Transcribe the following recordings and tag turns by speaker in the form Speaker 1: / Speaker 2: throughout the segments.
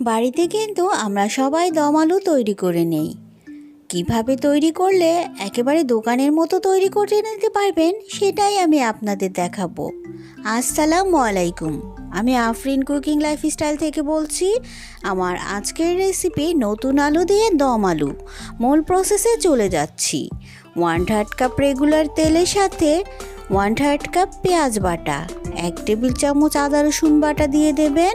Speaker 1: বাড়িতে কিন্তু আমরা সবাই দম আলু তৈরি করে নেই। কীভাবে তৈরি করলে একেবারে দোকানের মতো তৈরি করে নিতে পারবেন সেটাই আমি আপনাদের দেখাবো। আসসালামু আলাইকুম। আমি আফরিন কুকিং লাইফস্টাইল থেকে বলছি, আমার আজকের রেসিপি নতুন আলু দিয়ে দম আলু। মূল প্রসেসে চলে যাচ্ছি। ওয়ান থার্ড কাপ রেগুলার তেলের সাথে ওয়ান থার্ড কাপ পেঁয়াজ বাটা, এক টেবিল চামচ আদা রসুন বাটা দিয়ে দেবেন।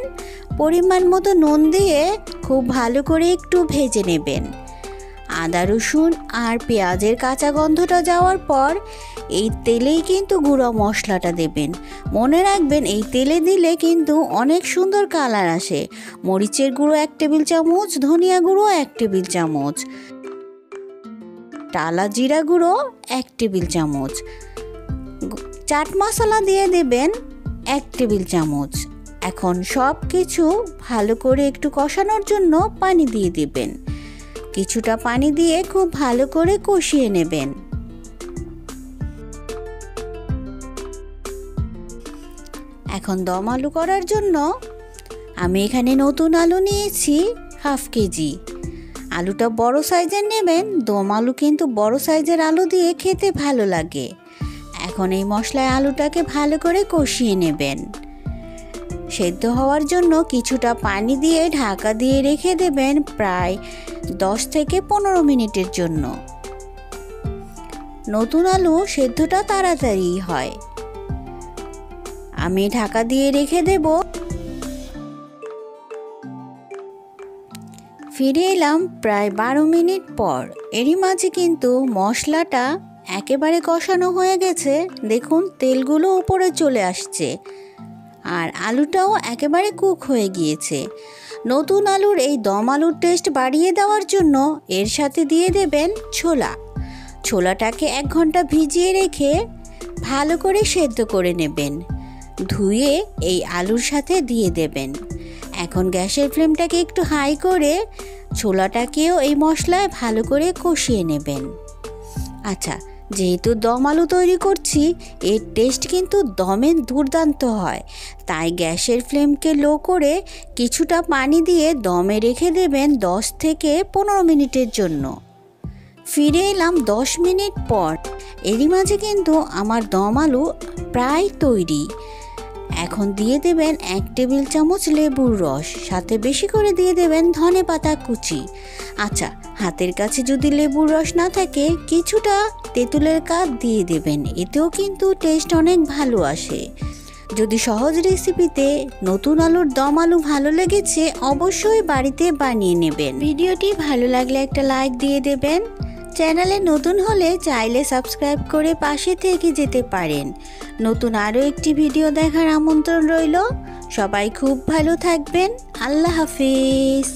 Speaker 1: পরিমাণ মতো নুন দিয়ে খুব ভালো করে একটু ভেজে নেবেন। আদা, রসুন আর পেঁয়াজের কাঁচা গন্ধটা যাওয়ার পর এই তেলেই কিন্তু গুঁড়ো মশলাটা দেবেন। মনে রাখবেন, এই তেলে দিলে কিন্তু অনেক সুন্দর কালার আসে। মরিচের গুঁড়ো এক টেবিল চামচ, ধনিয়া গুঁড়ো এক টেবিল চামচ, টালা জিরা গুঁড়ো এক টেবিল চামচ চাট মশলা দিয়ে দেবেন এক টেবিল চামচ। এখন সব কিছু ভালো করে একটু কষানোর জন্য পানি দিয়ে দিবেন। কিছুটা পানি দিয়ে খুব ভালো করে কষিয়ে নেবেন। এখন দম আলু করার জন্য আমি এখানে নতুন আলু নিয়েছি, হাফ কেজি। আলুটা বড় সাইজের নেবেন, দম আলু কিন্তু বড় সাইজের আলু দিয়ে খেতে ভালো লাগে। এখন এই মশলায় আলুটাকে ভালো করে কষিয়ে নেবেন। সেদ্ধ হওয়ার জন্য কিছুটা পানি দিয়ে ঢাকা দিয়ে রেখে দেবেন প্রায় দশ থেকে পনেরো মিনিটের জন্য। নতুন আলু সেদ্ধটা তাড়াতাড়ি হয়। আমি ঢাকা দিয়ে রেখে দেব। ফিরে এলাম প্রায় বারো মিনিট পর। এরই মাঝে কিন্তু মশলাটা একেবারে কষানো হয়ে গেছে। দেখুন, তেলগুলো উপরে চলে আসছে। আর আলুটাও একেবারে কুক হয়ে গিয়েছে। নতুন আলুর এই দম আলুর টেস্ট বাড়িয়ে দেওয়ার জন্য এর সাথে দিয়ে দেবেন ছোলা। ছোলাটাকে এক ঘণ্টা ভিজিয়ে রেখে ভালো করে সেদ্ধ করে নেবেন। ধুয়ে এই আলুর সাথে দিয়ে দেবেন। এখন গ্যাসের ফ্লেমটাকে একটু হাই করে ছোলাটাকেও এই মশলায় ভালো করে কষিয়ে নেবেন। আচ্ছা যেহেতু দম আলু তৈরি করছি, এর টেস্ট কিন্তু দমের দুর্দান্ত হয়। তাই গ্যাসের ফ্লেমকে লো করে কিছুটা পানি দিয়ে দমে রেখে দেবেন দশ থেকে পনেরো মিনিটের জন্য। ফিরে এলাম দশ মিনিট পর। এরই মাঝে কিন্তু আমার দম আলু প্রায় তৈরি। এখন দিয়ে দেবেন এক টেবিল চামচ লেবুর রস, সাথে বেশি করে দিয়ে দেবেন ধনে পাতা কুচি। আচ্ছা হাতের কাছে যদি লেবুর রস না থাকে, কিছুটা তেঁতুলের কাপ দিয়ে দেবেন, এতেও কিন্তু টেস্ট অনেক ভালো আসে। যদি সহজ রেসিপিতে নতুন আলুর দম আলু ভালো লেগেছে, অবশ্যই বাড়িতে বানিয়ে নেবেন। ভিডিওটি ভালো লাগলে একটা লাইক দিয়ে দেবেন। চ্যানেলে নতুন হলে চাইলে সাবস্ক্রাইব করে পাশে থেকে যেতে পারেন। নতুন আরও একটি ভিডিও দেখার আমন্ত্রণ রইল। সবাই খুব ভালো থাকবেন। আল্লাহ হাফিজ।